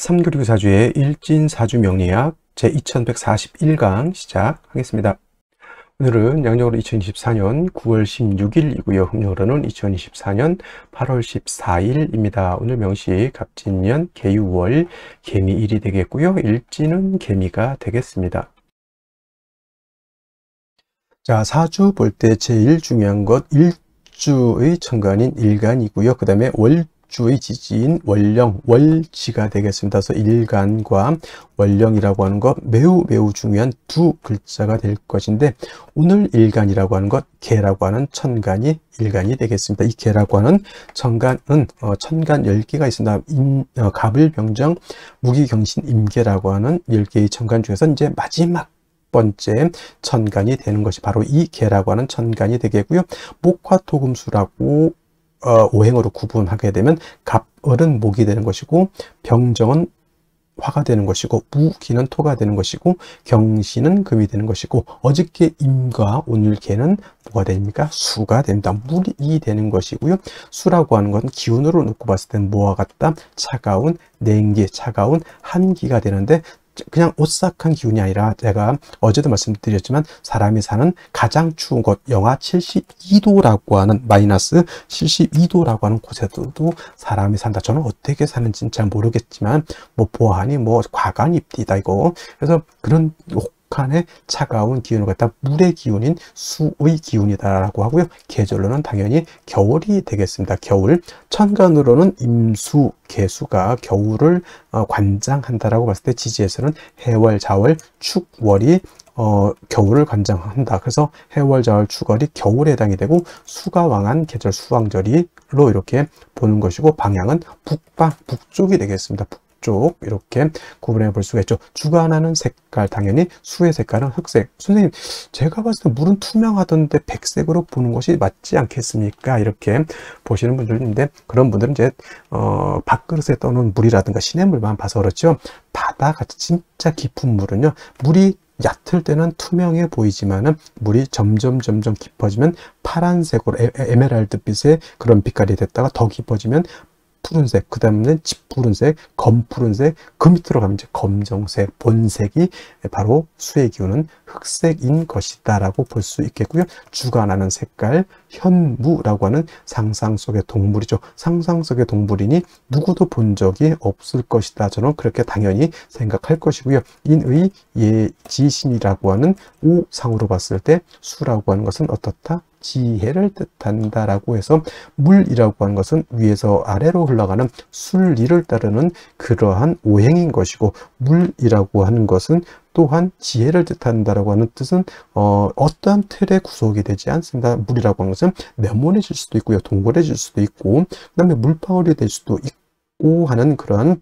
3교육 사주의 일진사주 명리학 제2141강 시작하겠습니다. 오늘은 양력으로 2024년 9월 16일이고요. 음력으로는 2024년 8월 14일입니다. 오늘 명시 갑진년 개유월 개미일이 되겠고요. 일진은 개미가 되겠습니다. 자, 사주 볼 때 제일 중요한 것 일주의 천간인 일간이고요. 그 다음에 월 주의 지지인 월령, 월지가 되겠습니다. 그래서 일간과 월령이라고 하는 것 매우 매우 중요한 두 글자가 될 것인데 오늘 일간이라고 하는 것 개라고 하는 천간이 일간이 되겠습니다. 이 개라고 하는 천간은 어, 천간 10개가 있습니다. 임, 어, 갑을병정, 무기경신, 임계라고 하는 10개의 천간 중에서 이제 마지막 번째 천간이 되는 것이 바로 이 개라고 하는 천간이 되겠고요. 목화토금수라고 어, 오행으로 구분하게 되면 갑을은 목이 되는 것이고 병정은 화가 되는 것이고 무기는 토가 되는 것이고 경신은 금이 되는 것이고 어저께 임과 오늘 개는 뭐가 됩니까? 수가 됩니다. 물이 되는 것이고요. 수라고 하는 것은 기운으로 놓고 봤을 때는 뭐와 같다? 차가운 냉기, 차가운 한기가 되는데 그냥 오싹한 기운이 아니라 제가 어제도 말씀드렸지만 사람이 사는 가장 추운 곳 영하 72도라고 하는 마이너스 72도라고 하는 곳에도 사람이 산다. 저는 어떻게 사는지는 잘 모르겠지만 뭐 보안이 뭐 과간입니다 이거. 그래서 그런 북한의 차가운 기운을 갖다 물의 기운인 수의 기운이다라고 하고요. 계절로는 당연히 겨울이 되겠습니다. 겨울. 천간으로는 임수, 개수가 겨울을 어, 관장한다라고 봤을 때 지지에서는 해월, 자월, 축월이 어, 겨울을 관장한다. 그래서 해월, 자월, 축월이 겨울에 해당이 되고 수가 왕한 계절 수왕절이로 이렇게 보는 것이고 방향은 북방, 북쪽이 되겠습니다. 북 쪽 이렇게 구분해 볼 수가 있죠. 주관하는 색깔 당연히 수의 색깔은 흑색. 선생님 제가 봤을 때 물은 투명하던데 백색으로 보는 것이 맞지 않겠습니까? 이렇게 보시는 분들 있는데 그런 분들은 이제 어, 밥그릇에 떠놓은 물이라든가 시냇물만 봐서 그렇죠. 바다같이 진짜 깊은 물은요. 물이 얕을 때는 투명해 보이지만은 물이 점점 점점 깊어지면 파란색으로 에, 메랄드빛의 그런 빛깔이 됐다가 더 깊어지면 푸른색, 그 다음에는 짙푸른색, 검푸른색, 그 밑으로 가면 이제 검정색, 본색이 바로 수의 기운은 흑색인 것이다 라고 볼 수 있겠고요. 주관하는 색깔, 현무라고 하는 상상 속의 동물이죠. 상상 속의 동물이니 누구도 본 적이 없을 것이다. 저는 그렇게 당연히 생각할 것이고요. 인의 예지신이라고 하는 오상으로 봤을 때 수라고 하는 것은 어떻다? 지혜를 뜻한다라고 해서 물이라고 하는 것은 위에서 아래로 흘러가는 순리를 따르는 그러한 오행인 것이고 물이라고 하는 것은 또한 지혜를 뜻한다라고 하는 뜻은 어, 어떠한 틀에 구속이 되지 않습니다. 물이라고 하는 것은 네모내질 수도 있고요. 동그래질 수도 있고 그 다음에 물방울이 될 수도 있고 하는 그러한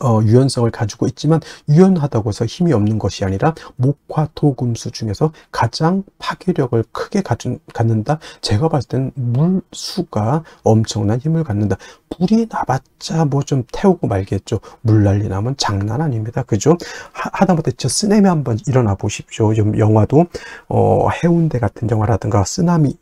어, 유연성을 가지고 있지만 유연하다고 해서 힘이 없는 것이 아니라 목화 토금수 중에서 가장 파괴력을 크게 가진, 갖는다? 제가 봤을 때는 물수가 엄청난 힘을 갖는다. 불이 나봤자 뭐 좀 태우고 말겠죠. 물 난리 나면 장난 아닙니다. 그죠? 하, 다못해 저 쓰나미 한번 일어나 보십시오. 좀 영화도 어, 해운대 같은 영화라든가 쓰나미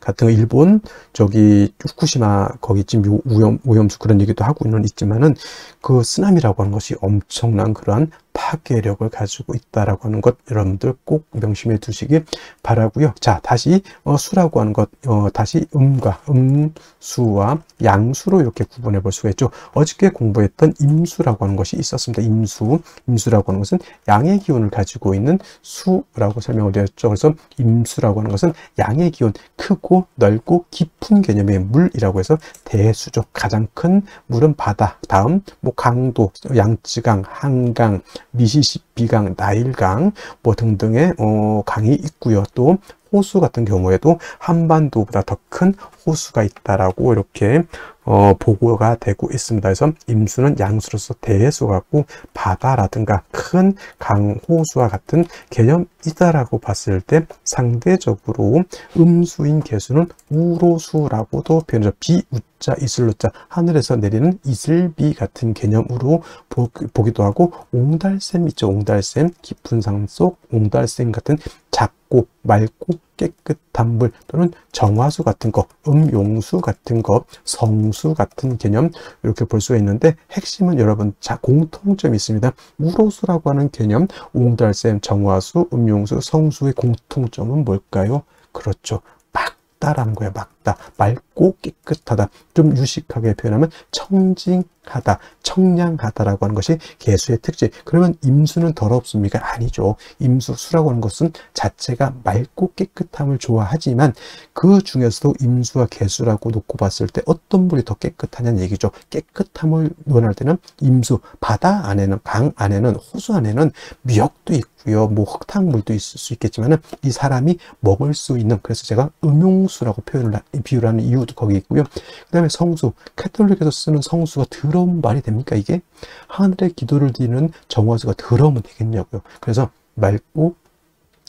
같은 거 일본 저기 후쿠시마 거기 지금 오염, 오염수 그런 얘기도 하고 는 있지만은 그 쓰나미 라고 하는 것이 엄청난 그러한 파괴력을 가지고 있다라고 하는 것 여러분들 꼭 명심해 두시기 바라고요. 자, 다시 어, 수라고 하는 것 어, 다시 음과 음수와 양수로 이렇게 구분해 볼 수가 있죠. 어저께 공부했던 임수라고 하는 것이 있었습니다. 임수, 임수라고 하는 것은 양의 기운을 가지고 있는 수라고 설명을 드렸죠. 그래서 임수라고 하는 것은 양의 기운, 크고 넓고 깊은 개념의 물이라고 해서 대수죠. 가장 큰 물은 바다, 다음 뭐 강도, 양쯔강, 한강, 미시시피강, 나일강 뭐 등등의 어, 강이 있고요. 또 호수 같은 경우에도 한반도보다 더 큰 호수가 있다라고 이렇게 어, 보고가 되고 있습니다. 그래서 임수는 양수로서 대해수 같고 바다라든가 큰 강 호수와 같은 개념이다라고 봤을 때 상대적으로 음수인 개수는 우로수라고도 표현하죠. 비우 자 이슬로 자 하늘에서 내리는 이슬비 같은 개념으로 보, 기도 하고 옹달샘 있죠. 옹달 옹달샘, 깊은 산 속, 옹달샘 같은 작고 맑고 깨끗한 물 또는 정화수 같은 거, 음용수 같은 거, 성수 같은 개념 이렇게 볼 수가 있는데 핵심은 여러분 자 공통점이 있습니다. 우로수라고 하는 개념, 옹달샘, 정화수, 음용수, 성수의 공통점은 뭘까요? 그렇죠. 맑다라는 거예요. 맑다. 맑고 깨끗하다. 좀 유식하게 표현하면 청징하다, 청량하다라고 하는 것이 개수의 특징. 그러면 임수는 더럽습니까? 아니죠. 임수, 수라고 하는 것은 자체가 맑고 깨끗함을 좋아하지만 그 중에서도 임수와 개수라고 놓고 봤을 때 어떤 물이 더 깨끗하냐는 얘기죠. 깨끗함을 원할 때는 임수, 바다 안에는, 강 안에는, 호수 안에는 미역도 있고요. 뭐 흙탕물도 있을 수 있겠지만 이 사람이 먹을 수 있는 그래서 제가 음용수라고 표현을 비유를 하는 이유도 거기 있고요. 그 다음에 성수, 캐톨릭에서 쓰는 성수가 더러운 말이 됩니까 이게? 하늘의 기도를 드리는 정화수가 더러우면 되겠냐고요. 그래서 맑고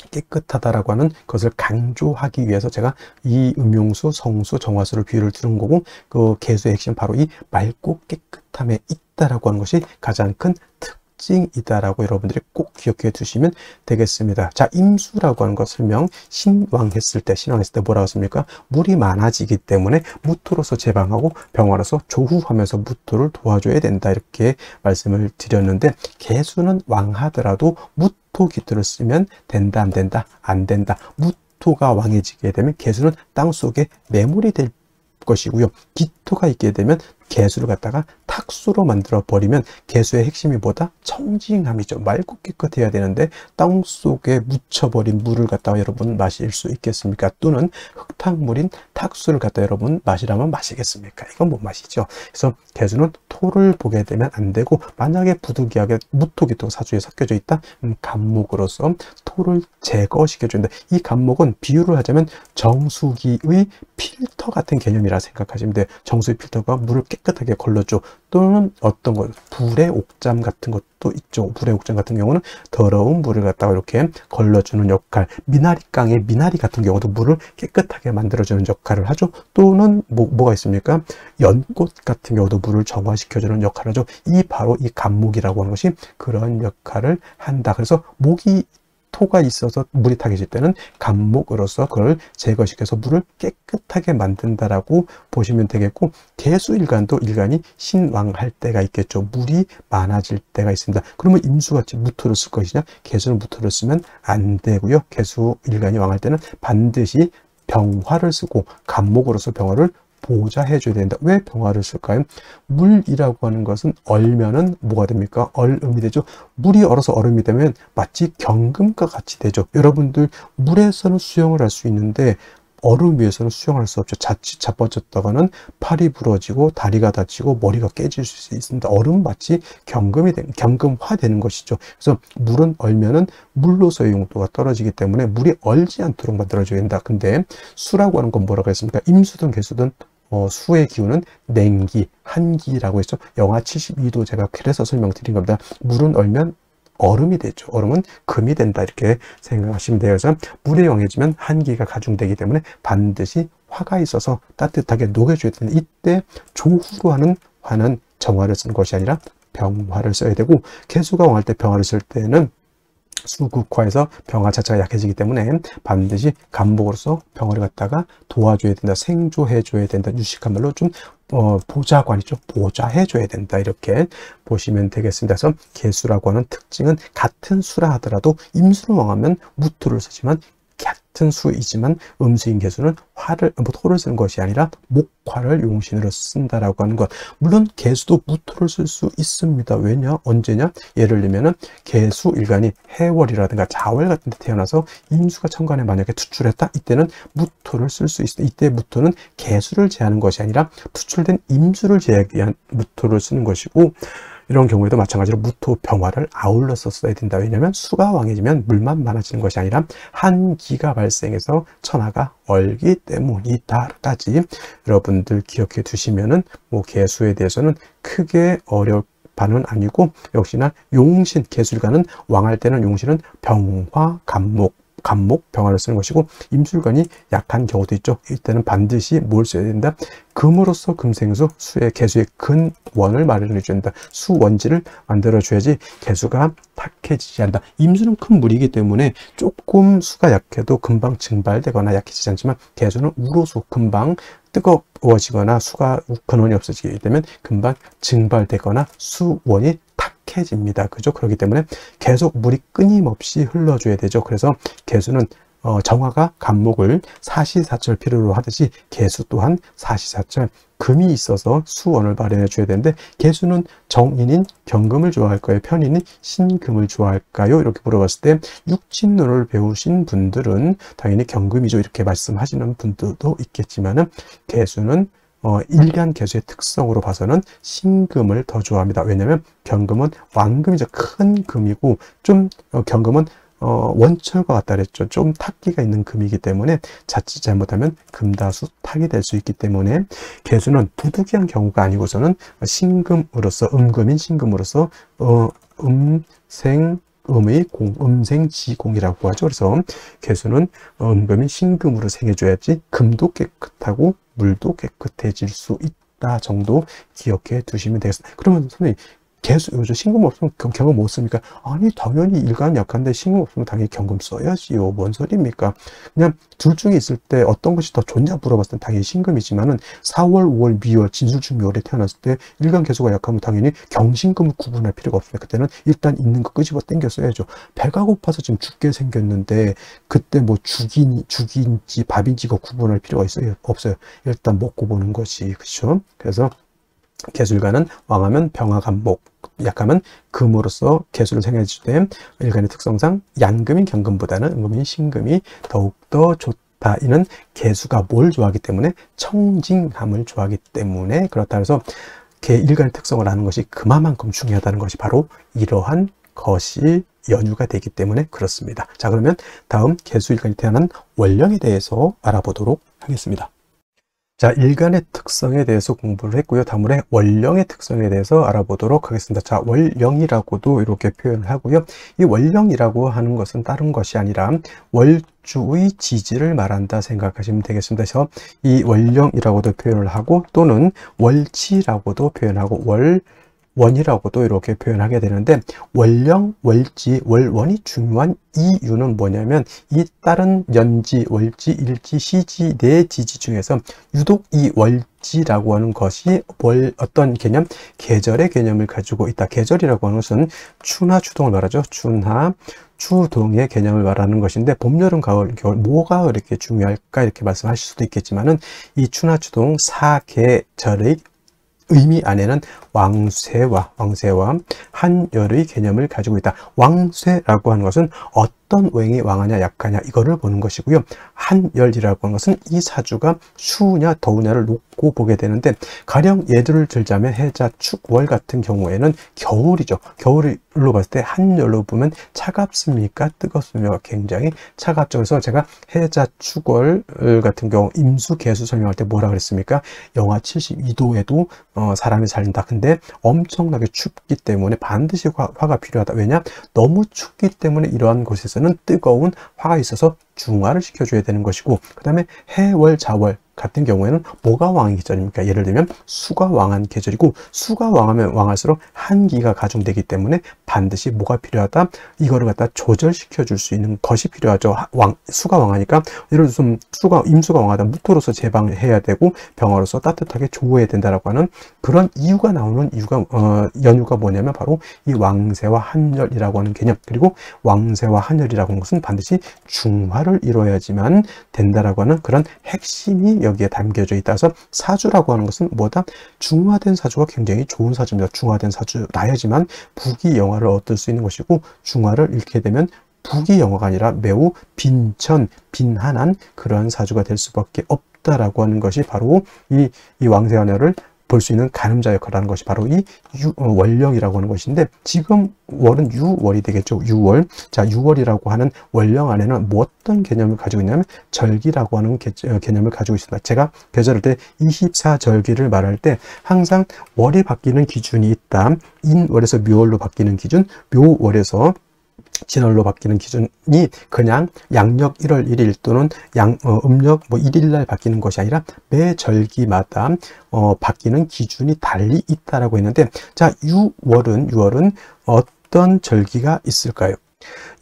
깨끗하다라고 하는 것을 강조하기 위해서 제가 이 음용수, 성수, 정화수를 비유를 두는 거고 그 개수의 핵심 바로 이 맑고 깨끗함에 있다라고 하는 것이 가장 큰 특. 특징이다라고 여러분들이 꼭 기억해 두시면 되겠습니다. 자, 임수라고 하는 것 설명 신왕했을 때, 신왕했을 때 뭐라고 했습니까? 물이 많아지기 때문에 무토로서 제방하고 병화로서 조후하면서 무토를 도와줘야 된다. 이렇게 말씀을 드렸는데 개수는 왕하더라도 무토 기토를 쓰면 된다, 안 된다, 안 된다. 무토가 왕해지게 되면 개수는 땅 속에 매물이 될 것이고요. 기토가 있게 되면 개수를 갖다가 탁수로 만들어 버리면 개수의 핵심이 뭐다? 청징함이죠. 맑고 깨끗해야 되는데 땅 속에 묻혀버린 물을 갖다가 여러분 마실 수 있겠습니까? 또는 흙탕물인 탁수를 갖다 여러분 마시라면 마시겠습니까? 이건 못 마시죠. 그래서 개수는 토를 보게 되면 안 되고 만약에 부득이하게 무토기토 사주에 섞여져 있다? 음, 감목으로서 토를 제거시켜준다. 이 감목은 비유를 하자면 정수기의 필터 같은 개념이라 생각하시면 돼요. 정수기 필터가 물을 깨끗하게 걸러줘. 또는 어떤 것, 불의 옥잠 같은 것도 있죠. 불의 옥잠 같은 경우는 더러운 물을 갖다가 이렇게 걸러주는 역할, 미나리깡의 미나리 같은 경우도 물을 깨끗하게 만들어주는 역할을 하죠. 또는 뭐, 뭐가 있습니까? 연꽃 같은 경우도 물을 정화시켜주는 역할을 하죠. 이 바로 이 감목이라고 하는 것이 그런 역할을 한다. 그래서 목이 토가 있어서 물이 타게질 때는 감목으로서 그걸 제거시켜서 물을 깨끗하게 만든다라고 보시면 되겠고 개수일간도 일간이 신왕할 때가 있겠죠. 물이 많아질 때가 있습니다. 그러면 임수같이 무토를 쓸 것이냐? 개수는 무토를 쓰면 안 되고요. 개수일간이 왕할 때는 반드시 병화를 쓰고 감목으로서 병화를 보호자 해 줘야 된다. 왜 병화를 쓸까요? 물이라고 하는 것은 얼면은 뭐가 됩니까? 얼음이 되죠. 물이 얼어서 얼음이 되면 마치 경금과 같이 되죠. 여러분들 물에서는 수영을 할 수 있는데 얼음 위에서는 수영할 수 없죠. 자칫 자빠졌다가는 팔이 부러지고 다리가 다치고 머리가 깨질 수 있습니다. 얼음 마치 경금이 되, 경금화 되는 것이죠. 그래서 물은 얼면은 물로서의 용도가 떨어지기 때문에 물이 얼지 않도록 만들어줘야 된다. 근데 수라고 하는 건 뭐라고 했습니까? 임수든 개수든 어, 수의 기운은 냉기, 한기라고 했죠. 영하 72도 제가 그래서 설명드린 겁니다. 물은 얼면 얼음이 되죠. 얼음은 금이 된다 이렇게 생각하시면 돼요. 그래서 물에 영해지면 한기가 가중되기 때문에 반드시 화가 있어서 따뜻하게 녹여줘야 되는 이때 조후로 하는 화는 정화를 쓰는 것이 아니라 병화를 써야 되고 개수가 왕할 때 병화를 쓸 때는 수국화에서 병화 자체가 약해지기 때문에 반드시 간복으로서 병화를 갖다가 도와줘야 된다, 생조해줘야 된다, 유식한 말로 좀 어, 보좌관이죠. 보좌해줘야 된다. 이렇게 보시면 되겠습니다. 그래서 개수라고 하는 특징은 같은 수라 하더라도 임수를 왕하면 무토를 쓰지만 같은 수이지만 음수인 개수는 화를 뭐 토를 쓰는 것이 아니라 목화를 용신으로 쓴다라고 하는 것. 물론 개수도 무토를 쓸 수 있습니다. 왜냐? 언제냐? 예를 들면은 개수 일간이 해월이라든가 자월 같은 데 태어나서 임수가 천간에 만약에 투출했다. 이때는 무토를 쓸 수 있습니다. 이때 무토는 개수를 제하는 것이 아니라 투출된 임수를 제하기 위한 무토를 쓰는 것이고 이런 경우에도 마찬가지로 무토 병화를 아울러서 써야 된다. 왜냐하면 수가 왕해지면 물만 많아지는 것이 아니라 한기가 발생해서 천하가 얼기 때문이다까지 여러분들 기억해 두시면은 뭐 개수에 대해서는 크게 어려울 바는 아니고 역시나 용신 개술가는 왕할 때는 용신은 병화 감목 간목, 병화를 쓰는 것이고 임술관이 약한 경우도 있죠. 이때는 반드시 뭘 써야 된다? 금으로서 금생수, 수의 개수의 근원을 마련해 된다. 수원지를 만들어 줘야지 개수가 탁해지지 않는다. 임수는 큰 물이기 때문에 조금 수가 약해도 금방 증발되거나 약해지지 않지만 개수는 우로수 금방 뜨거워지거나 수가 근원이 없어지게 되면 금방 증발되거나 수원이 탁해집니다. 그죠? 그렇기 때문에 계속 물이 끊임없이 흘러줘야 되죠. 그래서 개수는 어, 정화가 간목을 사시사철 필요로 하듯이 개수 또한 사시사철 금이 있어서 수원을 마련해 줘야 되는데 개수는 정인인 경금을 좋아할까요? 편인인 신금을 좋아할까요? 이렇게 물어봤을 때 육친론을 배우신 분들은 당연히 경금이죠. 이렇게 말씀하시는 분들도 있겠지만 은 개수는 어, 일간 개수의 특성으로 봐서는 신금을 더 좋아합니다. 왜냐하면 경금은 왕금이죠. 큰 금이고 좀 어, 경금은 어, 원철과 같다 그랬죠. 좀 탁기가 있는 금이기 때문에 자칫 잘못하면 금다수 탁이 될 수 있기 때문에 개수는 부득이한 경우가 아니고서는 신금으로서 음금인 신금으로서 어, 음생 음의 공, 음생 지공이라고 하죠. 그래서 개수는 음금인 신금으로 생해줘야지 금도 깨끗하고 물도 깨끗해질 수 있다 정도 기억해 두시면 되겠습니다. 그러면 선생님 계속 요즘 신금 없으면 경금 못 씁니까? 아니 당연히 일간 약한데 신금 없으면 당연히 경금 써야지요. 뭔 소리입니까? 그냥 둘 중에 있을 때 어떤 것이 더 좋냐 물어봤을 때 당연히 신금이지만은 4월, 5월, 미월, 진술중 미월에 태어났을 때 일간 개수가 약하면 당연히 경신금을 구분할 필요가 없습니다. 그때는 일단 있는 거 끄집어 당겨 써야죠. 배가 고파서 지금 죽게 생겼는데 그때 뭐 죽인 죽인지 밥인지 가 구분할 필요가 있어요? 없어요. 일단 먹고 보는 것이 그렇죠. 그래서 개술가는 왕하면 병화간목, 약하면 금으로서 개수를 줄때 일간의 특성상 양금인 경금보다는 음금인 신금이 더욱더 좋다. 이는 개수가 뭘 좋아하기 때문에 청징함을 좋아하기 때문에 그렇다 해서 개 일간의 특성을 아는 것이 그만큼 중요하다는 것이 바로 이러한 것이 연유가 되기 때문에 그렇습니다. 자 그러면 다음 개수일간이 태어난 원령에 대해서 알아보도록 하겠습니다. 자, 일간의 특성에 대해서 공부를 했고요. 다음에 원령의 특성에 대해서 알아보도록 하겠습니다. 자, 원령이라고도 이렇게 표현을 하고요. 이 원령이라고 하는 것은 다른 것이 아니라 월주의 지지를 말한다 생각하시면 되겠습니다. 그래서 이 원령이라고도 표현을 하고 또는 월치라고도 표현하고 월 원이라고도 이렇게 표현하게 되는데 월령, 월지, 월원이 중요한 이유는 뭐냐면 이 다른 연지, 월지, 일지, 시지 네 지지 중에서 유독 이 월지라고 하는 것이 월 어떤 개념? 계절의 개념을 가지고 있다. 계절이라고 하는 것은 추나 추동을 말하죠. 추나 추동의 개념을 말하는 것인데 봄, 여름, 가을, 겨울 뭐가 그렇게 중요할까 이렇게 말씀하실 수도 있겠지만은 이 추나 추동 사계절의 의미 안에는 왕쇠와 왕쇠와 한열의 개념을 가지고 있다. 왕쇠라고 하는 것은 어떤 어떤 오행이 왕하냐 약하냐 이거를 보는 것이고요. 한열이라고 하는 것은 이 사주가 추우냐 더우냐를 놓고 보게 되는데 가령 예를 들자면 해자 축월 같은 경우에는 겨울이죠. 겨울로 봤을 때 한열로 보면 차갑습니까? 뜨겁습니까? 굉장히 차갑죠. 그래서 제가 해자 축월 같은 경우 임수 개수 설명할 때 뭐라 그랬습니까? 영하 72도에도 어, 사람이 살린다. 근데 엄청나게 춥기 때문에 반드시 화, 화가 필요하다. 왜냐? 너무 춥기 때문에 이러한 곳에서 는 뜨거운 화가 있어서 중화를 시켜줘야 되는 것이고 그 다음에 해월 자월 같은 경우에는 뭐가 왕의 계절입니까? 예를 들면 수가 왕한 계절이고 수가 왕하면 왕할수록 한기가 가중되기 때문에 반드시 뭐가 필요하다? 이거를 갖다 조절시켜 줄 수 있는 것이 필요하죠. 왕 수가 왕하니까 예를 들어서 수가 임수가 왕하다 무토로서 제방해야 되고 병화로서 따뜻하게 조어야 된다라고 하는 그런 이유가 나오는 이유가 어, 연유가 뭐냐면 바로 이 왕세와 한열이라고 하는 개념 그리고 왕세와 한열이라고 하는 것은 반드시 중화를 이루어야지만 된다라고 하는 그런 핵심이 여기에 담겨져 있다서 사주라고 하는 것은 뭐다? 중화된 사주가 굉장히 좋은 사주입니다. 중화된 사주 나야지만 부귀 영화를 얻을 수 있는 것이고 중화를 잃게 되면 부귀 영화가 아니라 매우 빈천, 빈한한 그러한 사주가 될 수밖에 없다라고 하는 것이 바로 이, 이 왕세연녀를 볼 수 있는 가늠자 역할을 하는 것이 바로 이 유, 어, 원령이라고 하는 것인데 지금 월은 유월이 되겠죠. 유월. 자, 유월이라고 하는 원령 안에는 뭐 어떤 개념을 가지고 있냐면 절기라고 하는 개, 어, 개념을 가지고 있습니다. 제가 계절할 때 24절기를 말할 때 항상 월이 바뀌는 기준이 있다. 인월에서 묘월로 바뀌는 기준, 묘월에서 진월로 바뀌는 기준이 그냥 양력 1월 1일 또는 양 어, 음력 뭐 1일 날 바뀌는 것이 아니라 매 절기마다 어, 바뀌는 기준이 달리 있다라고 했는데 자 6월은 6월은 어떤 절기가 있을까요?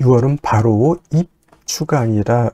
6월은 바로 입추가 아니라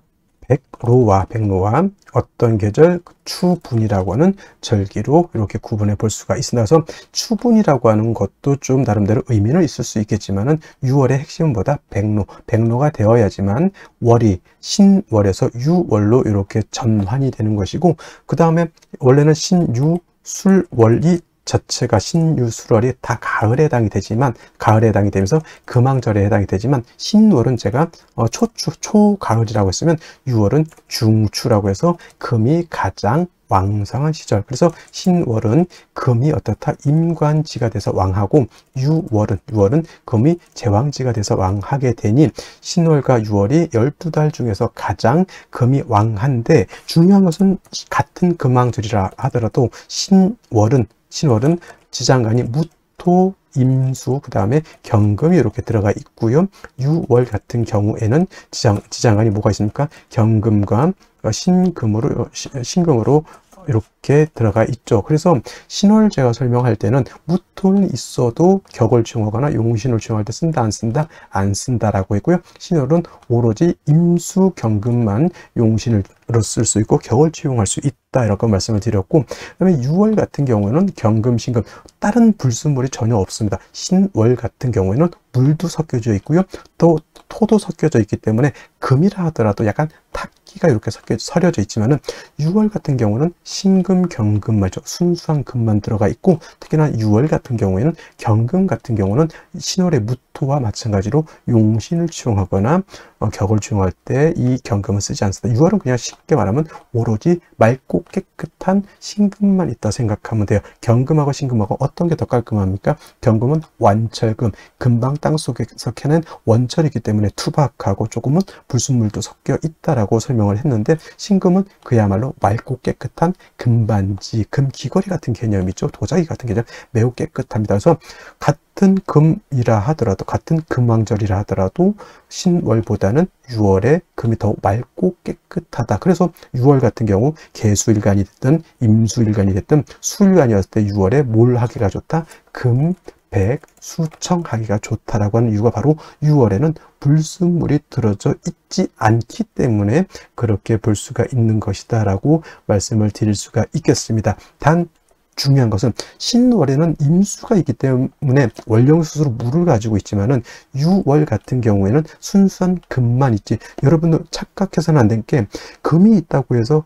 백로와 백로와 어떤 계절 추분이라고 하는 절기로 이렇게 구분해 볼 수가. 그래서 추분이라고 하는 것도 좀 나름대로 의미는 있을 수 있겠지만은 6월의 핵심은 보다 백로, 백로가 되어야지만 월이 신월에서 유월로 이렇게 전환이 되는 것이고 그 다음에 원래는 신유 술월이 자체가 신유술월이 다 가을에 해당이 되지만 가을에 해당이 되면서 금왕절에 해당이 되지만 신월은 제가 어, 초추 초가을이라고 했으면 6월은 중추라고 해서 금이 가장 왕성한 시절. 그래서 신월은 금이 어떻다? 임관지가 돼서 왕하고 6월은 6월은 금이 제왕지가 돼서 왕하게 되니 신월과 6월이 12달 중에서 가장 금이 왕한데 중요한 것은 같은 금왕절이라 하더라도 신월은 신월은 지장간이 무토, 임수, 그 다음에 경금이 이렇게 들어가 있고요. 6월 같은 경우에는 지장, 지장간이 뭐가 있습니까? 경금과 신금으로, 신금으로 이렇게 들어가 있죠. 그래서 신월 제가 설명할 때는 무토는 있어도 격을 중하거나 용신을 중할 때 쓴다 안 쓴다 안 쓴다라고 했고요. 신월은 오로지 임수 경금만 용신으 로 쓸 수 있고 격을 채용할 수 있다 이렇게 말씀을 드렸고 그다음에 6월 같은 경우에는 경금 신금 다른 불순물이 전혀 없습니다. 신월 같은 경우에는 물도 섞여져 있고요. 또 토도 섞여져 있기 때문에 금이라 하더라도 약간 탁기가 이렇게 섞여 서려져 있지만은 6월 같은 경우는 신금 경금 말죠 순수한 금만 들어가 있고 특히나 6월 같은 경우에는 경금 같은 경우는 신월의 무토와 마찬가지로 용신을 추용하거나 어, 격을 추용할 때 이 경금을 쓰지 않습니다. 6월은 그냥 쉽게 말하면 오로지 맑고 깨끗한 신금만 있다 생각하면 돼요. 경금하고 신금하고 어떤 게 더 깔끔합니까? 경금은 완철금, 금방 땅 속에서 캐낸 원철이기 때문에 투박하고 조금은 불순물도 섞여 있다라고 설명을 했는데 신금은 그야말로 맑고 깨끗한 금반지, 금귀걸이 같은 개념이죠. 도자기 같은 개념 매우 깨끗합니다. 그래서 같 은 금이라 하더라도 같은 금왕절이라 하더라도 신월보다는 6월에 금이 더 맑고 깨끗하다. 그래서 6월 같은 경우 개수일간이 됐든 임수일간이 됐든 수일간이었을 때 6월에 뭘 하기가 좋다? 금, 백, 수청하기가 좋다라고 하는 이유가 바로 6월에는 불순물이 들어져 있지 않기 때문에 그렇게 볼 수가 있는 것이다 라고 말씀을 드릴 수가 있겠습니다. 단 중요한 것은 신월에는 임수가 있기 때문에 원령수수로 물을 가지고 있지만은 6월 같은 경우에는 순수한 금만 있지. 여러분들 착각해서는 안 된 게 금이 있다고 해서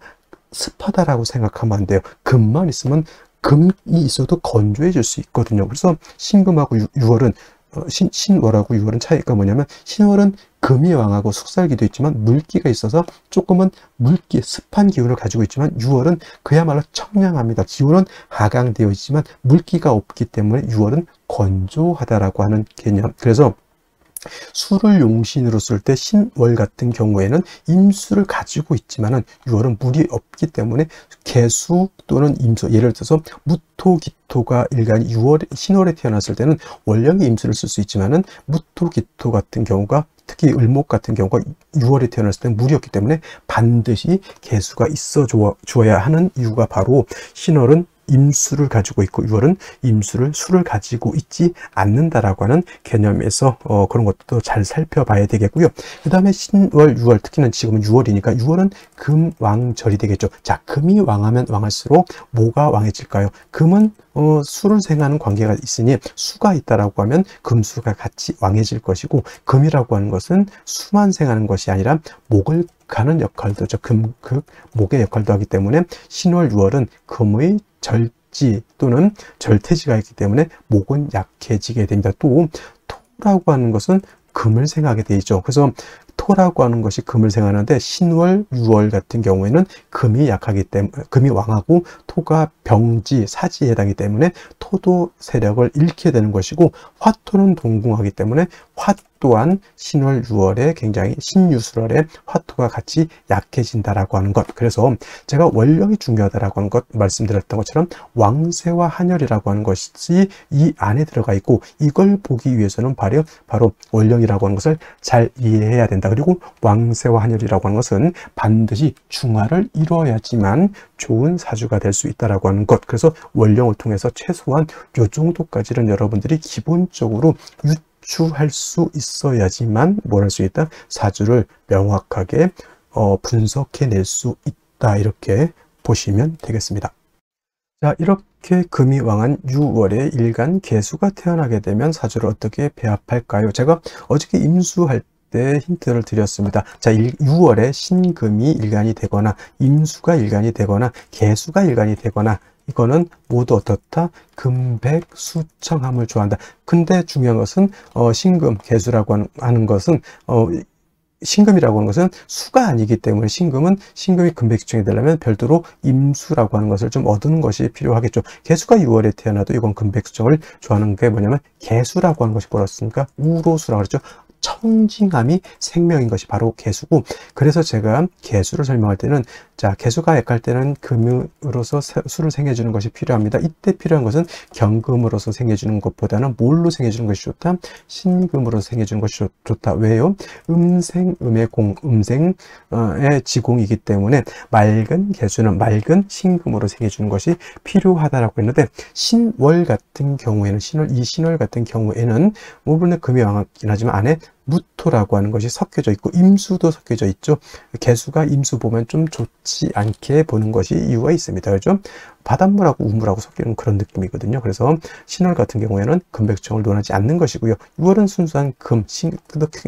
습하다라고 생각하면 안 돼요. 금만 있으면 금이 있어도 건조해질 수 있거든요. 그래서 신금하고 6월은 어, 신, 신월하고 6월은 차이가 뭐냐면 신월은 금이 왕하고 숙살기도 있지만 물기가 있어서 조금은 물기, 습한 기운을 가지고 있지만 6월은 그야말로 청량합니다. 기온은 하강되어 있지만 물기가 없기 때문에 6월은 건조하다라고 하는 개념. 그래서 수를 용신으로 쓸 때 신월 같은 경우에는 임수를 가지고 있지만은 6월은 물이 없기 때문에 개수 또는 임수 예를 들어서 무토기토가 일간 6월 신월에 태어났을 때는 원령의 임수를 쓸 수 있지만은 무토기토 같은 경우가 특히 을목 같은 경우가 6월에 태어났을 때는 물이었기 때문에 반드시 개수가 있어 주어야 하는 이유가 바로 신월은 임수를 가지고 있고 6월은 임수를 수를 가지고 있지 않는다라고 하는 개념에서 어, 그런 것도 잘 살펴봐야 되겠고요. 그 다음에 신월, 6월 특히는 지금은 6월이니까 6월은 금왕절이 되겠죠. 자, 금이 왕하면 왕할수록 뭐가 왕해질까요? 금은 어, 수를 생하는 관계가 있으니 수가 있다라고 하면 금수가 같이 왕해질 것이고 금이라고 하는 것은 수만 생하는 것이 아니라 목을 가는 역할도 죠 금, 극, 목의 역할도 하기 때문에 신월, 6월은 금의 절지 또는 절퇴지가 있기 때문에 목은 약해지게 됩니다. 또 토라고 하는 것은 금을 생하게 되죠. 그래서 토라고 하는 것이 금을 생하는데 신월, 6월 같은 경우에는 금이 약하기 때문에 금이 왕하고 토가 병지, 사지에 해당이 때문에 토도 세력을 잃게 되는 것이고 화토는 동궁하기 때문에 화화 또한 신월 6월에 굉장히 신유술월에 화토가 같이 약해진다라고 하는 것. 그래서 제가 원령이 중요하다라고 하는 것 말씀드렸던 것처럼 왕세와 한열이라고 하는 것이 이 안에 들어가 있고 이걸 보기 위해서는 바로 바로 원령이라고 하는 것을 잘 이해해야 된다. 그리고 왕세와 한열이라고 하는 것은 반드시 중화를 이루어야지만 좋은 사주가 될 수 있다라고 하는 것. 그래서 원령을 통해서 최소한 요 정도까지는 여러분들이 기본적으로 유 추할 수 있어야지만 뭘 할 수 있다? 사주를 명확하게 어, 분석해낼 수 있다. 이렇게 보시면 되겠습니다. 자, 이렇게 금이 왕한 6월에 일간 개수가 태어나게 되면 사주를 어떻게 배합할까요? 제가 어저께 임수할 때 힌트를 드렸습니다. 자, 6월에 신금이 일간이 되거나 임수가 일간이 되거나 개수가 일간이 되거나 이거는 모두 어떻다? 금백 수청함을 좋아한다. 근데 중요한 것은 어, 신금 개수라고 하는 것은 어, 신금이라고 하는 것은 수가 아니기 때문에 신금은 신금이 금백수청이 되려면 별도로 임수라고 하는 것을 좀 얻는 것이 필요하겠죠. 개수가 6월에 태어나도 이건 금백수청을 좋아하는 게 뭐냐면 개수라고 하는 것이 뭐였습니까? 우로수라고 그랬죠. 청징함이 생명인 것이 바로 개수고 그래서 제가 개수를 설명할 때는 자 개수가 약할 때는 금으로서 수를 생해주는 것이 필요합니다. 이때 필요한 것은 경금으로서 생해주는 것보다는 뭘로 생해주는 것이 좋다? 신금으로 생해주는 것이 좋, 다 왜요? 음생, 음의 공, 음생의 지공이기 때문에 맑은 개수는 맑은 신금으로 생해주는 것이 필요하다라고 했는데 신월 같은 경우에는 신월 이 신월 같은 경우에는 물론 금이 왕하긴 하지만 안에 무토라고 하는 것이 섞여져 있고 임수도 섞여져 있죠. 개수가 임수 보면 좀 좋지 않게 보는 것이 이유가 있습니다. 그죠? 바닷물하고 우물하고 섞이는 그런 느낌이거든요. 그래서 신월 같은 경우에는 금백청을 논하지 않는 것이고요. 6월은 순수한 금, 신,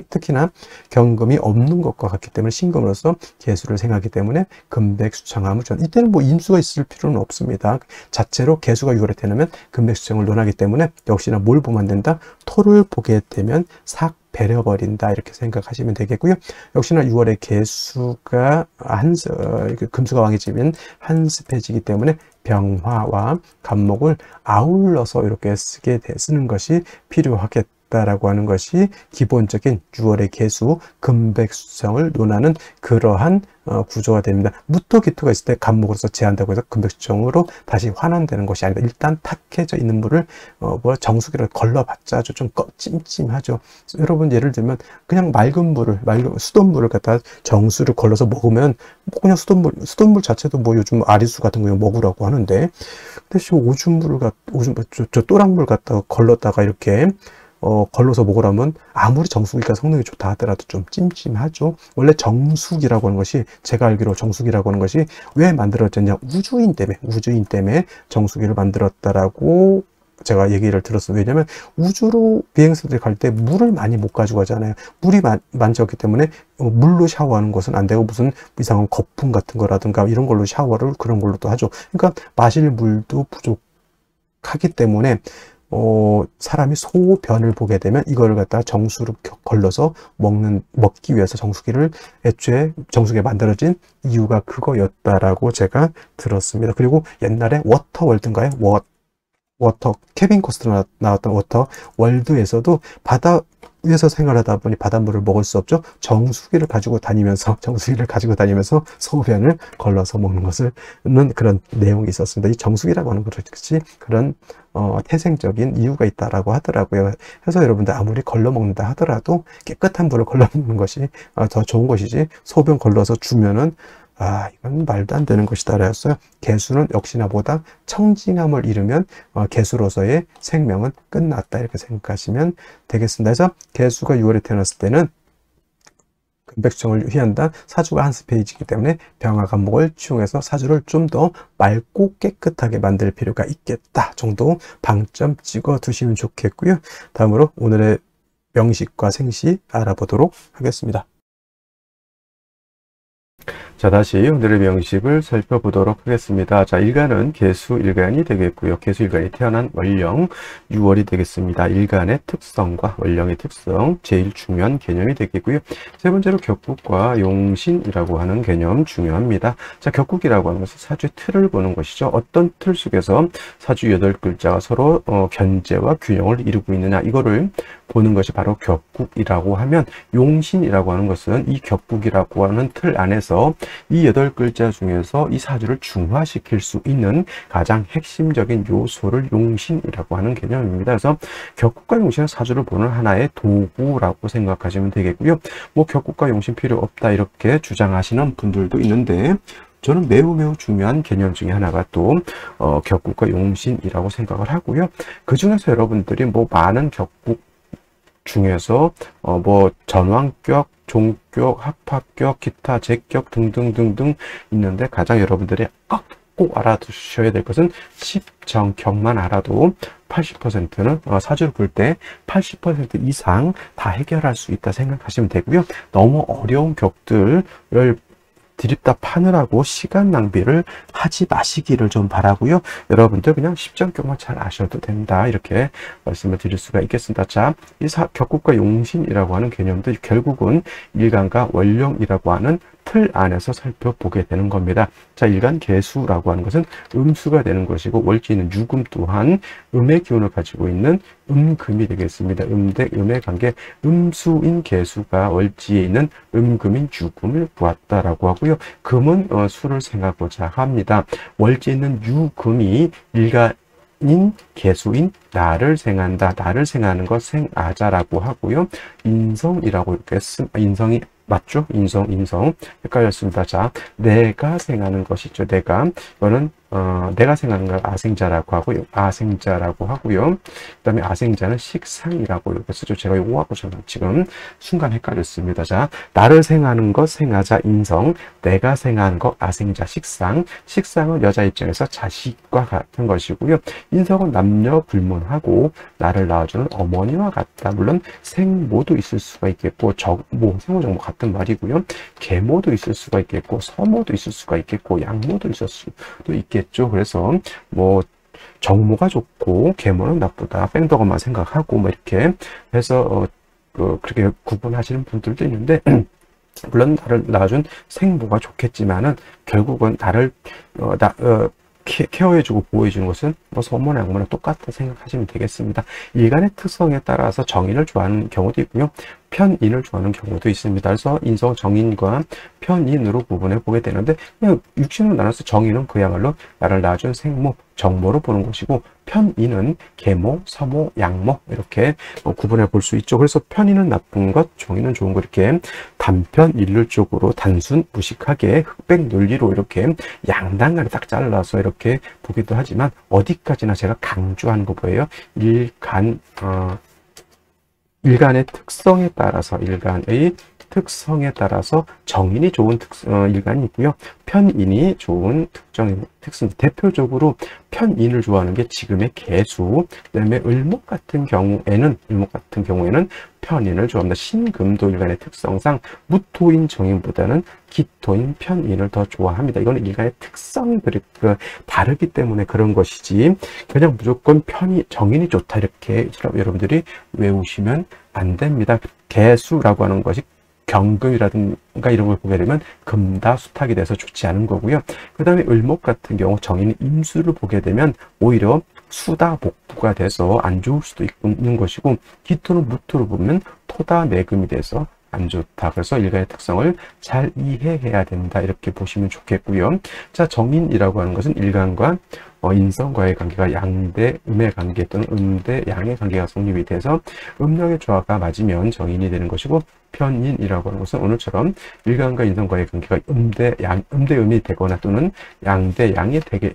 특히나 경금이 없는 것과 같기 때문에 신금으로서 개수를 생하기 때문에 금백수청함을 전 이때는 뭐 임수가 있을 필요는 없습니다. 자체로 개수가 6월에 되면 금백수청을 논하기 때문에 역시나 뭘 보면 된다? 토를 보게 되면 삭 배려버린다 이렇게 생각하시면 되겠고요. 역시나 6월에 개수가 한그 금수가 왕이지면 한습해지기 때문에 병화와 간목을 아울러서 이렇게 쓰게 쓰는 것이 필요하겠다. 있다라고 하는 것이 기본적인 6월의 개수 금백수성을 논하는 그러한 어, 구조가 됩니다. 무토기토가 있을 때 간목으로서 제한다고 해서 금백수정으로 다시 환원되는 것이 아니다. 일단 탁해져 있는 물을 어, 뭐 정수기를 걸러봤자 좀 찜찜하죠. 여러분 예를 들면 그냥 맑은 물을 맑은 수돗물을 갖다 정수를 걸러서 먹으면 뭐 그냥 수돗물 수돗물 자체도 뭐 요즘 아리수 같은 거 먹으라고 하는데 대신 오줌물을 갖 오줌 저, 저 또랑물 갖다가 걸렀다가 이렇게 어, 걸러서 먹으라면 아무리 정수기가 성능이 좋다 하더라도 좀 찜찜하죠. 원래 정수기라고 하는 것이 제가 알기로 정수기라고 하는 것이 왜 만들어졌냐 우주인 때문에 우주인 때문에 정수기를 만들었다라고 제가 얘기를 들었어요. 왜냐면 우주로 비행선들이 갈 때 물을 많이 못 가지고 가잖아요. 물이 않기 때문에 어, 물로 샤워하는 것은 안 되고 무슨 이상한 거품 같은 거라든가 이런 걸로 샤워를 그런 걸로 도 하죠. 그러니까 마실 물도 부족하기 때문에 어, 사람이 소변을 보게 되면 이거를 갖다가 정수로 걸러서 먹는 먹기 위해서 정수기를 애초에 정수기가 만들어진 이유가 그거였다라고 제가 들었습니다. 그리고 옛날에 워터 월드인가요? 워, 워터 케빈 코스트너 나왔던 워터 월드에서도 바다 위에서 생활하다 보니 바닷물을 먹을 수 없죠. 정수기를 가지고 다니면서 정수기를 가지고 다니면서 소변을 걸러서 먹는 것을 는 그런 내용이 있었습니다. 이 정수기라고 하는 것이 그런 어, 태생적인 이유가 있다라고 하더라고요. 그래서 여러분들 아무리 걸러 먹는다 하더라도 깨끗한 물을 걸러 먹는 것이 어, 더 좋은 것이지 소변 걸러서 주면은 아 이건 말도 안 되는 것이다. 라였어요 개수는 역시나 보다 청징함을 잃으면 어, 개수로서의 생명은 끝났다. 이렇게 생각하시면 되겠습니다. 그래서 개수가 6월에 태어났을 때는 금백수정을 휘한다. 사주가 한 스 페이지이기 때문에 병화 간목을 치용해서 사주를 좀 더 맑고 깨끗하게 만들 필요가 있겠다 정도 방점 찍어 두시면 좋겠고요. 다음으로 오늘의 명식과 생시 알아보도록 하겠습니다 자 다시 오늘의 명식을 살펴보도록 하겠습니다. 자 일간은 개수 일간이 되겠고요. 개수 일간이 태어난 월령 6월이 되겠습니다. 일간의 특성과 월령의 특성 제일 중요한 개념이 되겠고요. 세 번째로 격국과 용신이라고 하는 개념 중요합니다. 자 격국이라고 하는 것은 사주의 틀을 보는 것이죠. 어떤 틀 속에서 사주 8글자가 서로 어, 견제와 균형을 이루고 있느냐 이거를 보는 것이 바로 격국이라고 하면 용신이라고 하는 것은 이 격국이라고 하는 틀 안에서 이 여덟 글자 중에서 이 사주를 중화시킬 수 있는 가장 핵심적인 요소를 용신이라고 하는 개념입니다. 그래서 격국과 용신은 사주를 보는 하나의 도구라고 생각하시면 되겠고요. 뭐 격국과 용신 필요 없다 이렇게 주장하시는 분들도 있는데 저는 매우 매우 중요한 개념 중에 하나가 또 어, 격국과 용신이라고 생각을 하고요. 그 중에서 여러분들이 뭐 많은 격국 중에서 어, 뭐 전왕격, 종격, 합합격, 기타, 제격 등등등등 있는데 가장 여러분들이 꼭, 꼭 알아두셔야 될 것은 십정격만 알아도 80%는 어, 사주를 볼 때 80% 이상 다 해결할 수 있다 생각하시면 되고요. 너무 어려운 격들을 드립다 파느라고 시간 낭비를 하지 마시기를 좀 바라고요. 여러분들 그냥 십전경만 잘 아셔도 된다. 이렇게 말씀을 드릴 수가 있겠습니다. 자, 이 사, 격국과 용신이라고 하는 개념도 결국은 일간과 원령이라고 하는 틀 안에서 살펴보게 되는 겁니다. 자, 일간 개수라고 하는 것은 음수가 되는 것이고 월지는 유금 또한 음의 기운을 가지고 있는 음금이 되겠습니다. 음 대 음의 관계 음수인 개수가 월지에 있는 음금인 유금을 보았다라고 하고요. 금은 어, 수를 생각하고자 합니다. 월지에 있는 유금이 일간 인 개수인 나를 생한다. 나를 생하는 것 생아자라고 하고요. 인성이라고 이렇게 쓴 인성이 맞죠? 인성, 인성. 헷갈렸습니다. 자, 내가 생하는 것이죠. 내가. 이거는 어, 내가 생각하는 걸 아생자라고 하고요. 아생자라고 하고요. 그 다음에 아생자는 식상이라고 이렇게 쓰죠. 제가 이거 하고 지금 순간 헷갈렸습니다. 자, 나를 생하는 것 생하자 인성, 내가 생하는 것 아생자 식상. 식상은 여자 입장에서 자식과 같은 것이고요. 인성은 남녀 불문하고 나를 낳아주는 어머니와 같다. 물론 생모도 있을 수가 있겠고 적모, 생모 정모 같은 말이고요. 계모도 있을 수가 있겠고 서모도 있을 수가 있겠고 양모도 있을 수도 있겠고 있겠죠. 그래서 뭐 정모가 좋고 계모는 나쁘다. 뺑덕어만 생각하고 뭐 이렇게 해서 어, 그 그렇게 구분하시는 분들도 있는데 물론 나를 낳아준 생모가 좋겠지만은 결국은 나를 어, 나, 어, 케어해주고 보호해주는 것은 뭐 양모나 똑같다 생각하시면 되겠습니다. 일간의 특성에 따라서 정의를 좋아하는 경우도 있고요. 편인을 좋아하는 경우도 있습니다. 그래서 인성 정인과 편인으로 구분해 보게 되는데 육신으로 나눠서 정인은 그야말로 나를 낳아준 생모, 정모로 보는 것이고 편인은 계모, 서모, 양모 이렇게 뭐 구분해 볼 수 있죠. 그래서 편인은 나쁜 것, 정인은 좋은 것 이렇게 단편 일률적으로 단순 무식하게 흑백 논리로 이렇게 양단간에 딱 잘라서 이렇게 보기도 하지만 어디까지나 제가 강조하는 거 보여요. 일간 어, 일간의 특성에 따라서 일간의 특성에 따라서 정인이 좋은 특, 어, 일간이 있고요. 편인이 좋은 특정 특성. 대표적으로 편인을 좋아하는 게 지금의 개수, 그다음에 을목 같은 경우에는 을목 같은 경우에는 편인을 좋아합니다. 신금도 일간의 특성상 무토인 정인보다는 기토인 편인을 더 좋아합니다. 이거는 일간의 특성이 그 다르기 때문에 그런 것이지 그냥 무조건 편이 정인이 좋다 이렇게 여러분들이 외우시면 안 됩니다. 개수라고 하는 것이 경금이라든가 이런 걸 보게 되면 금다 수탁이 돼서 좋지 않은 거고요. 그 다음에 을목 같은 경우 정인 임수를 보게 되면 오히려 수다 복부가 돼서 안 좋을 수도 있는 것이고 기토는 무토로 보면 토다 내금이 돼서 안 좋다. 그래서 일간의 특성을 잘 이해해야 된다. 이렇게 보시면 좋겠고요. 자, 정인이라고 하는 것은 일간과 어, 인성과의 관계가 양대 음의 관계 또는 음대 양의 관계가 성립이 돼서 음력의 조화가 맞으면 정인이 되는 것이고 편인이라고 하는 것은 오늘처럼 일간과 인성과의 관계가 음대 양 음대 음이 되거나 또는 양대 양이 되게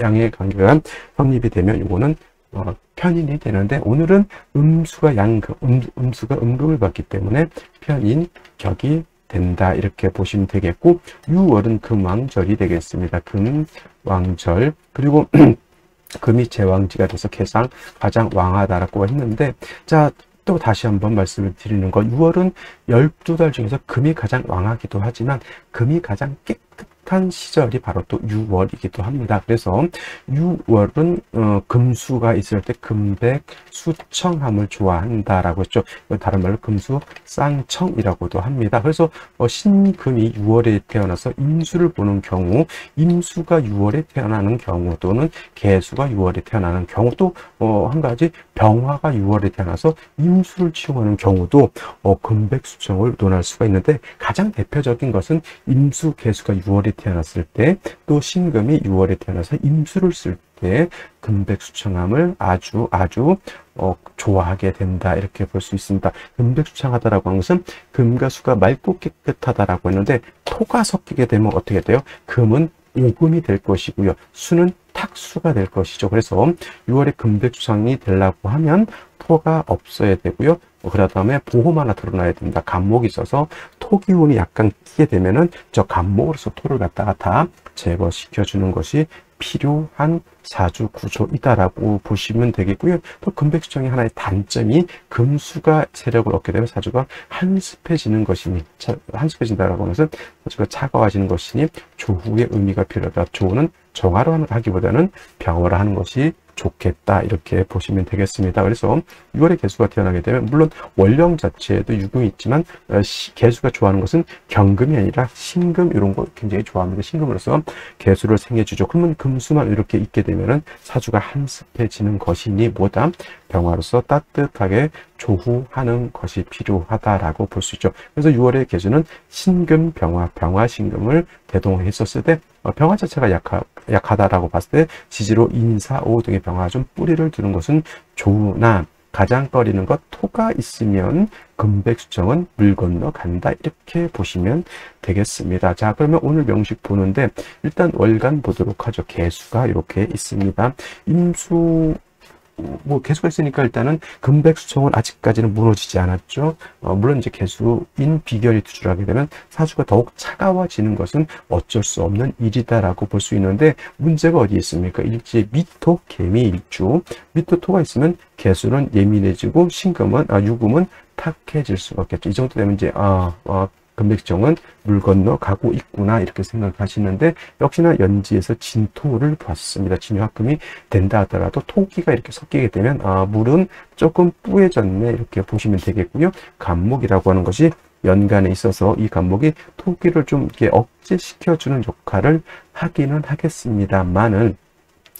양의 관계가 성립이 되면 이거는 어, 편인이 되는데 오늘은 음수가 양 음, 음수가 음금을 받기 때문에 편인 격이 된다 이렇게 보시면 되겠고 6월은 금왕절이 되겠습니다. 금왕절 그리고 금이 제왕지가 돼서 개상 가장 왕하다라고 했는데 자 또 다시 한번 말씀을 드리는 건 6월은 12달 중에서 금이 가장 왕하기도 하지만 금이 가장 깨끗 한 시절이 바로 또 6월이기도 합니다. 그래서 6월은 어, 금수가 있을 때 금백 수청함을 좋아한다라고 했죠. 다른 말로 금수 쌍청이라고도 합니다. 그래서 어, 신금이 6월에 태어나서 임수를 보는 경우 임수가 6월에 태어나는 경우 또는 개수가 6월에 태어나는 경우 또 어, 한 가지 병화가 6월에 태어나서 임수를 치용하는 경우도 어, 금백 수청을 논할 수가 있는데 가장 대표적인 것은 임수 개수가 6월에 태어났을 때 또 신금이 6월에 태어나서 임수를 쓸 때 금백수청함을 아주 아주 어, 좋아하게 된다 이렇게 볼 수 있습니다. 금백수청하다라고 하는 것은 금과 수가 맑고 깨끗하다라고 했는데 토가 섞이게 되면 어떻게 돼요? 금은 오금이 될 것이고요. 수는 탁수가 될 것이죠. 그래서 6월에 금백수상이 되려고 하면 토가 없어야 되고요. 그러 다음에 보험 하나 드러나야 된다. 간목이 있어서 토기운이 약간 끼게 되면은 저 간목으로서 토를 갖다가 다 제거시켜 주는 것이 필요한 사주 구조이다라고 보시면 되겠고요. 또 금백수정의 하나의 단점이 금수가 세력을 얻게 되면 사주가 한습해지는 것이니 한습해진다라고 것은 사주가 차가워지는 것이니 조후의 의미가 필요하다. 조후는 정화로 하기보다는 병화로 하는 것이 좋겠다 이렇게 보시면 되겠습니다. 그래서 6월에 개수가 태어나게 되면 물론 원령 자체에도 유금이 있지만 어, 개수가 좋아하는 것은 경금이 아니라 신금 이런 거 굉장히 좋아합니다. 신금으로서 개수를 생겨주죠. 그러면 금수만 이렇게 있게 되면은 사주가 한습해지는 것이니 뭐다 병화로서 따뜻하게 조후하는 것이 필요하다라고 볼 수 있죠. 그래서 6월의 개수는 신금 병화 병화 신금을 대동했었을 때 어, 병화 자체가 약하, 약하다라고 봤을 때 지지로 인사, 오 등의 병화 좀 뿌리를 두는 것은 좋으나 가장 꺼리는 것 토가 있으면 금백수정은 물 건너 간다 이렇게 보시면 되겠습니다. 자 그러면 오늘 명식 보는데 일단 월간 보도록 하죠. 개수가 이렇게 있습니다. 임수 뭐 개수가 있으니까 일단은 금백 수청은 아직까지는 무너지지 않았죠. 어, 물론 이제 개수인 비결이 투출하게 되면 사주가 더욱 차가워지는 것은 어쩔 수 없는 일이다라고 볼 수 있는데 문제가 어디 있습니까? 일지에 미토, 개미, 일주 미토, 토가 있으면 개수는 예민해지고 신금은 아 유금은 탁해질 수가 없겠죠. 이 정도 되면 이제 아, 아 금백정은 물 건너 가고 있구나 이렇게 생각하시는데 역시나 연지에서 진토를 봤습니다. 진유합금이 된다 하더라도 토기가 이렇게 섞이게 되면 아, 물은 조금 뿌해졌네 이렇게 보시면 되겠고요. 간목이라고 하는 것이 연간에 있어서 이 간목이 토기를 좀 이렇게 억제시켜주는 역할을 하기는 하겠습니다만은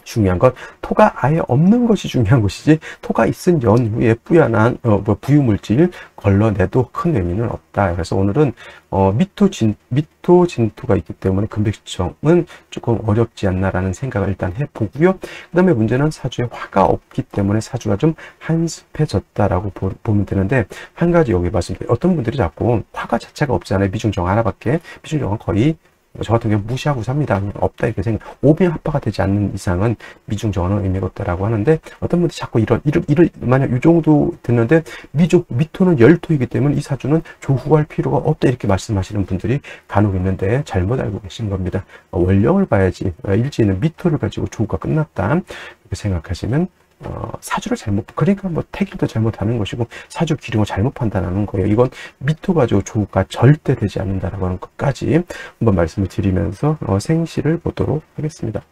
중요한 건 토가 아예 없는 것이 중요한 것이지 토가 있은 연후에 뿌연한 어, 뭐 부유물질 걸러내도 큰 의미는 없다. 그래서 오늘은 어, 미토 진 미토 진토가 있기 때문에 금백지청은 조금 어렵지 않나라는 생각을 일단 해보고요. 그 다음에 문제는 사주에 화가 없기 때문에 사주가 좀 한습해졌다라고 보, 면 되는데 한 가지 여기 말씀드린 어떤 분들이 자꾸 화가 자체가 없잖아요. 미중정 하나밖에 미중정은 거의 저 같은 경우 무시하고 삽니다. 없다 이렇게 생각. 오비 합파가 되지 않는 이상은 미중 정언은 의미가 없다라고 하는데 어떤 분들이 자꾸 이런 이런 이런 만약 이 정도 됐는데 미중 미토는 열토이기 때문에 이 사주는 조후할 필요가 없다 이렇게 말씀하시는 분들이 간혹 있는데 잘못 알고 계신 겁니다. 원령을 봐야지 일지에는 미토를 가지고 조후가 끝났다 이렇게 생각하시면 어, 사주를 잘못 그러니까 뭐 태길도 잘못하는 것이고 사주 기름을 잘못 판단하는 거예요. 이건 미토 가지고 조가 절대 되지 않는다라고 하는 것까지 한번 말씀을 드리면서 어, 생시를 보도록 하겠습니다.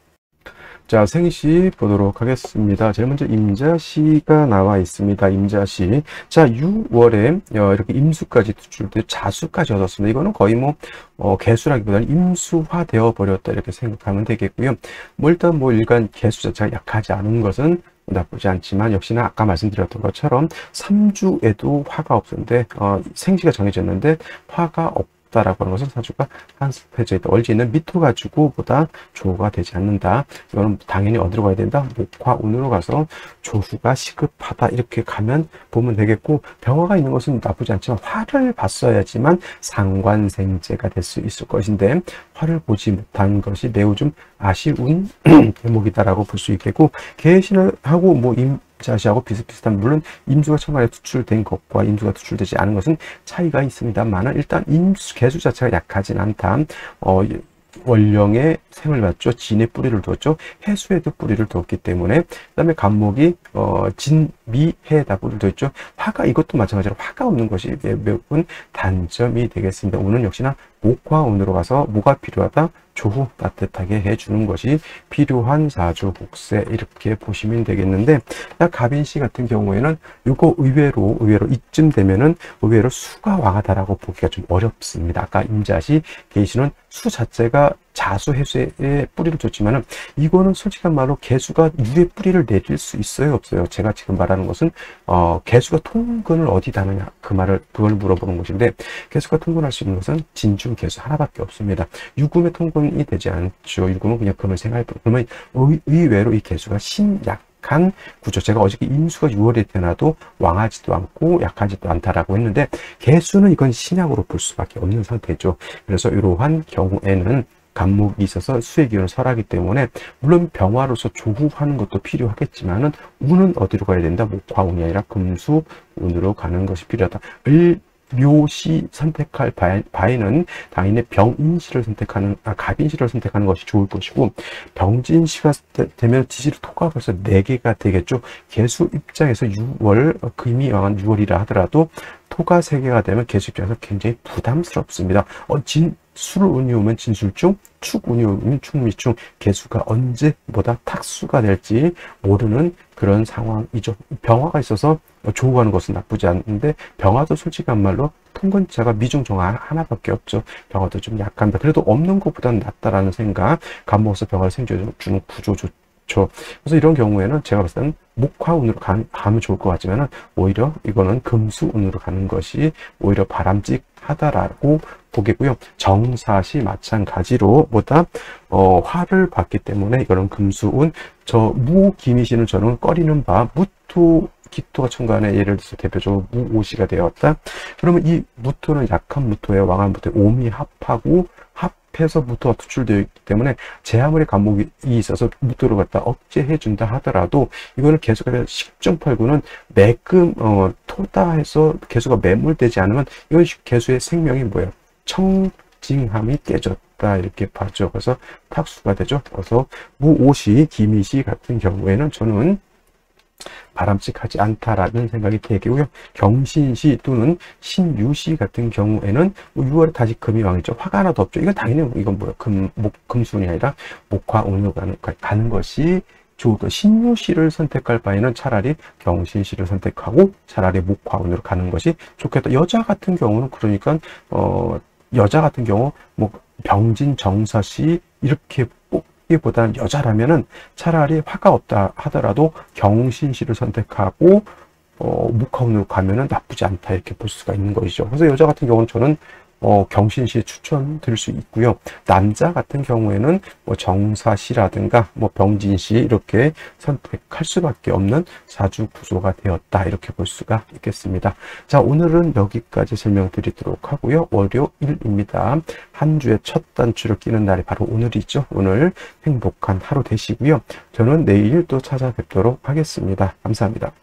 자, 생시 보도록 하겠습니다. 제일 먼저 임자시가 나와 있습니다. 임자시. 자, 6월에 어, 이렇게 임수까지 투출돼 자수까지 얻었습니다. 이거는 거의 뭐 어, 개수라기보다는 임수화 되어 버렸다 이렇게 생각하면 되겠고요. 뭐 일단 뭐 일간 개수 자체가 약하지 않은 것은 나쁘지 않지만 역시나 아까 말씀드렸던 것처럼 3주에도 화가 없었는데 어, 생시가 정해졌는데 화가 없 없다라고 하는 것은 사주가 한습해져 있다. 월지는 미토 가지고 보다 조가 되지 않는다. 이거는 당연히 어디로 가야 된다? 목화 운으로 가서 조후가 시급하다. 이렇게 가면 보면 되겠고 병화가 있는 것은 나쁘지 않지만 화를 봤어야지만 상관생제가 될 수 있을 것인데 화를 보지 못한 것이 매우 좀 아쉬운 대목이다라고 볼 수 있겠고 계신을 하고 뭐 임, 자시하고 비슷비슷한 물론 임수가 천간에 투출된 것과 임수가 투출되지 않은 것은 차이가 있습니다만 일단 임수 개수 자체가 약하진 않다. 어, 원령의 생을 봤죠. 진에 뿌리를 두었죠. 해수에도 뿌리를 두었기 때문에 그 다음에 간목이 어, 진 미해다 뿌리를 두었죠. 화가 이것도 마찬가지로 화가 없는 것이 매번 단점이 되겠습니다. 오늘 역시나 목화운으로 가서 뭐가 필요하다? 조후 따뜻하게 해주는 것이 필요한 사주 복세 이렇게 보시면 되겠는데 갑인씨 같은 경우에는 이거 의외로 의외로 이쯤 되면은 의외로 수가 왕하다라고 보기가 좀 어렵습니다. 아까 임자시 계시는 수 자체가 자수 해수에 뿌리를 줬지만은 이거는 솔직한 말로 개수가 유에 뿌리를 내릴 수 있어요 없어요 제가 지금 말하는 것은 어 개수가 통근을 어디 다느냐 그 말을 그걸 물어보는 것인데 개수가 통근할 수 있는 것은 진중 개수 하나밖에 없습니다 유금의 통근이 되지 않죠 유금은 그냥 금을 생각해 그러면 의외로 이 개수가 신약 약한 구조. 제가 어저께 인수가 6월에 되나도 왕하지도 않고 약하지도 않다라고 했는데 개수는 이건 신약으로 볼 수밖에 없는 상태죠. 그래서 이러한 경우에는 간목이 있어서 수의 기운을 설하기 때문에 물론 병화로서 조후하는 것도 필요하겠지만은 운은 어디로 가야 된다? 목화운이 아니라 금수 운으로 가는 것이 필요하다. 을 묘시 선택할 바에 는 당연히 병인시를 선택하는 아, 갑인시를 선택하는 것이 좋을 것이고 병진시가 되면 지지를 토가 벌써 4개가 되겠죠. 개수 입장에서 6월 어, 금이 왕한 6월이라 하더라도 토가 3개가 되면 개수 입장에서 굉장히 부담스럽습니다. 어, 진, 술 운이 오면 진술중, 축 운이 오면 축미중, 개수가 언제보다 탁수가 될지 모르는 그런 상황이죠. 병화가 있어서 조우 가는 것은 나쁘지 않은데 병화도 솔직한 말로 통근자가 미중 정화 하나밖에 없죠. 병화도 좀 약합니다. 그래도 없는 것보다는 낫다라는 생각, 감목에서 병화를 생겨주는 구조 좋죠. 그래서 이런 경우에는 제가 봤을 때는 목화운으로 가, 면 좋을 것 같지만 오히려 이거는 금수운으로 가는 것이 오히려 바람직하다라고 보겠고요. 정사시 마찬가지로 보다 어, 화를 받기 때문에 이거는 금수운 저 무기미시는 저는 꺼리는 바 무토 기토가 천간에 예를 들어서 대표적으로 무오시가 되었다. 그러면 이 무토는 약한 무토에 왕한 무토에 오미 합하고 합해서 무토가 투출되어 있기 때문에 제 아무리 감목이 있어서 무토를 갖다 억제해 준다 하더라도 이거는 개수가 10.89는 매금 어, 토다 해서 개수가 매몰되지 않으면 이건 개수의 생명이 뭐예요? 청징함이 깨졌다 이렇게 봤죠. 그래서 탁수가 되죠. 그래서 무오시, 기미시 같은 경우에는 저는 바람직하지 않다라는 생각이 되고요. 경신시 또는 신유시 같은 경우에는 6월에 뭐 다시 금이 왕이죠. 화가 하나도 없죠. 이건 당연히 이건 뭐야 금, 목, 금순이 아니라 목화 운으로 가는, 가는 것이 좋을 거 신유시를 선택할 바에는 차라리 경신시를 선택하고 차라리 목화운으로 가는 것이 좋겠다. 여자 같은 경우는 그러니까 어 여자 같은 경우 뭐 병진 정서시 이렇게 뽑기보다는 여자라면은 차라리 화가 없다 하더라도 경신시를 선택하고 어, 묵화운으로 가면은 나쁘지 않다 이렇게 볼 수가 있는 것이죠. 그래서 여자 같은 경우는 저는 어, 경신시 추천드릴 수 있고요. 남자 같은 경우에는 뭐 정사시라든가 뭐 병진시 이렇게 선택할 수밖에 없는 사주 구조가 되었다 이렇게 볼 수가 있겠습니다. 자 오늘은 여기까지 설명드리도록 하고요. 월요일입니다. 한 주의 첫 단추를 끼는 날이 바로 오늘이죠. 오늘 행복한 하루 되시고요. 저는 내일 또 찾아뵙도록 하겠습니다. 감사합니다.